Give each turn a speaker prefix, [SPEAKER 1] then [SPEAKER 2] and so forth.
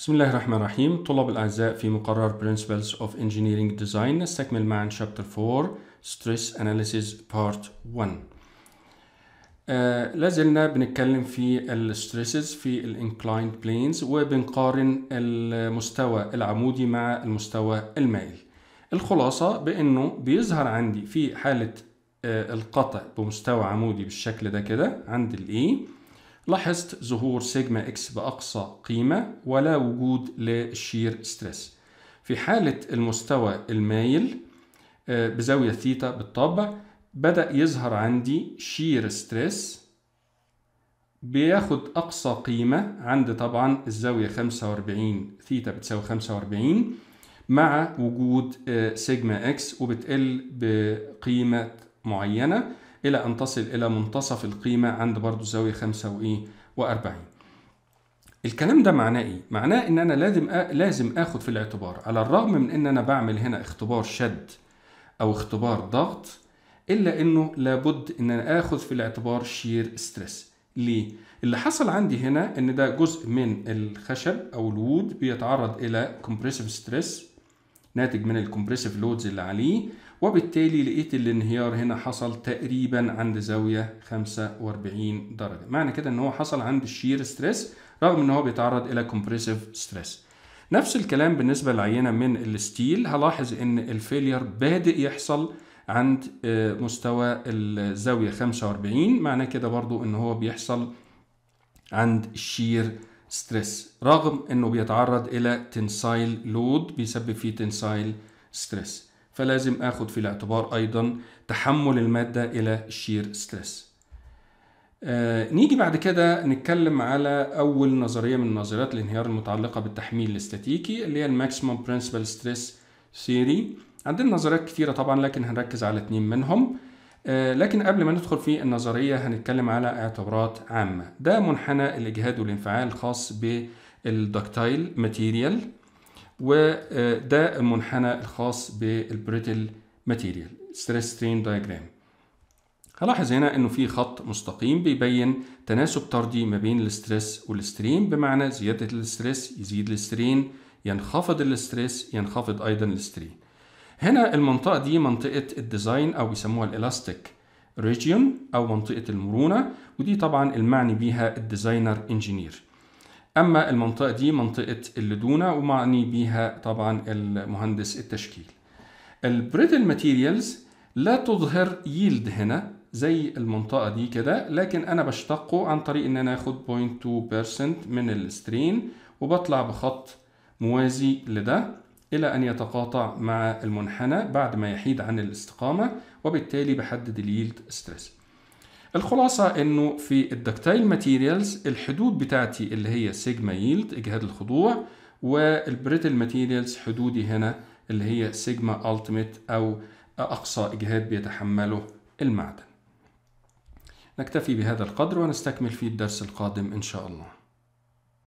[SPEAKER 1] بسم الله الرحمن الرحيم. طلاب الأعزاء في مقرر Principles of Engineering Design نستكمل معا Chapter 4 Stress Analysis Part 1 آه لازلنا بنتكلم في ال stresses في ال inclined planes وبنقارن المستوى العمودي مع المستوى المائل. الخلاصة بأنه بيظهر عندي في حالة آه القطع بمستوى عمودي بالشكل ده كده عند الإي لاحظت ظهور sigma x بأقصى قيمة ولا وجود لل shear stress. في حالة المستوى المايل بزاوية ثيتا بالطبع بدأ يظهر عندي shear stress بياخد أقصى قيمة عند طبعا الزاوية 45 ثيتا بتساوي 45 مع وجود sigma x وبتقل بقيمة معينة. إلى أن تصل إلى منتصف القيمة عند برضو زاوية 45 الكلام ده معناه إيه؟ معناه إن أنا لازم. لازم آخد في الاعتبار على الرغم من إن أنا بعمل هنا اختبار شد أو اختبار ضغط إلا إنه لابد إن أنا آخد في الاعتبار shear stress ليه؟ اللي حصل عندي هنا إن ده جزء من الخشب أو ال wood بيتعرض إلى compressive stress ناتج من ال compressive loads اللي عليه وبالتالي لقيت الانهيار هنا حصل تقريبا عند زاوية 45 درجة. معنى كده إن هو حصل عند ال shear stress رغم إن هو بيتعرض إلى compressive stress نفس الكلام بالنسبة للعينة من ال steel. هلاحظ إن ال failure بادئ يحصل عند مستوى الزاوية 45 معنى كده برضو إن هو بيحصل عند ال shear stress رغم إنه بيتعرض إلى tensile load بيسبب فيه tensile stress فلازم اخد في الاعتبار أيضا تحمل المادة إلى ال shear stress آه نيجي بعد كده نتكلم على أول نظرية من نظريات الانهيار المتعلقة بالتحميل الاستاتيكي اللي هي ال maximum principal stress theory عندنا نظريات كتيرة طبعا لكن هنركز على اتنين منهم. آه لكن قبل ما ندخل في النظرية هنتكلم على اعتبارات عامة. ده منحنى الإجهاد والانفعال الخاص بال ductile material وده المنحنى الخاص بال brittle material stress strain diagram هلاحظ هنا إنه في خط مستقيم بيبين تناسب طردي ما بين ال stress وال strain بمعنى زيادة ال stress يزيد ال strain ينخفض ال stress ينخفض أيضا ال strain هنا المنطقة دي منطقة ال design أو بيسموها ال elastic region أو منطقة المرونة ودي طبعا المعني بيها ال designer engineer أما المنطقة دي منطقة اللدونة ومعني بيها طبعا المهندس التشكيل. ال brittle materials لا تظهر yield هنا زي المنطقة دي كده لكن أنا بشتقه عن طريق إن أنا آخد 0.2% من ال strain وبطلع بخط موازي لده إلى أن يتقاطع مع المنحنى بعد ما يحيد عن الاستقامة وبالتالي بحدد ال yield stress. الخلاصة إنه في ال ductile materials الحدود بتاعتي اللي هي sigma yield اجهاد الخضوع وال brittle materials حدودي هنا اللي هي sigma ultimate أو أقصى اجهاد بيتحمله المعدن. نكتفي بهذا القدر ونستكمل في الدرس القادم إن شاء الله.